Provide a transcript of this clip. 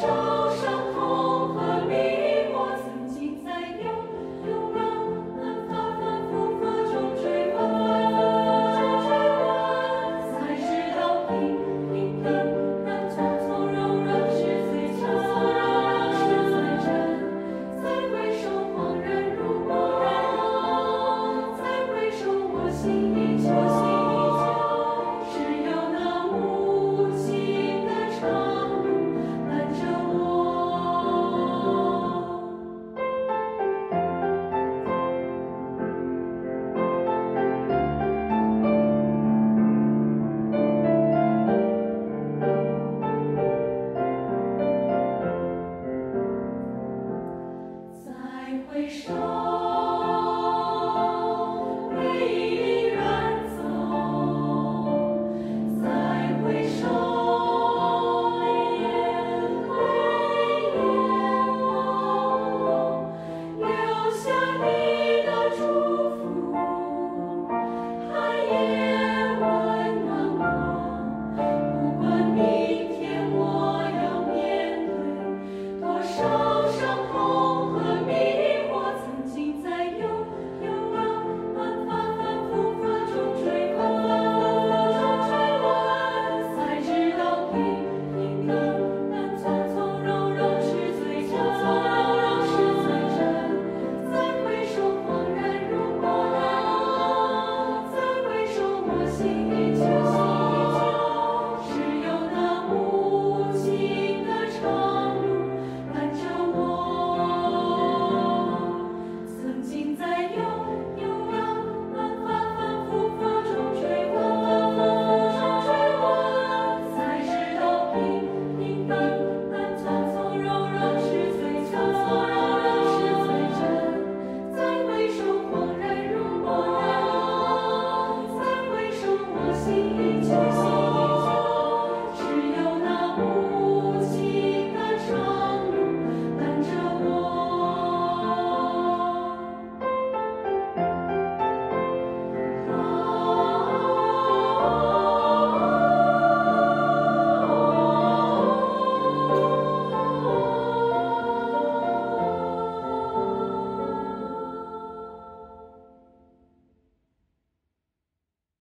受伤、痛和迷惑，曾经在庸庸人们反反复复中追问，才知道平平淡淡从从容容是最真，再回首恍然如梦，再回首我心。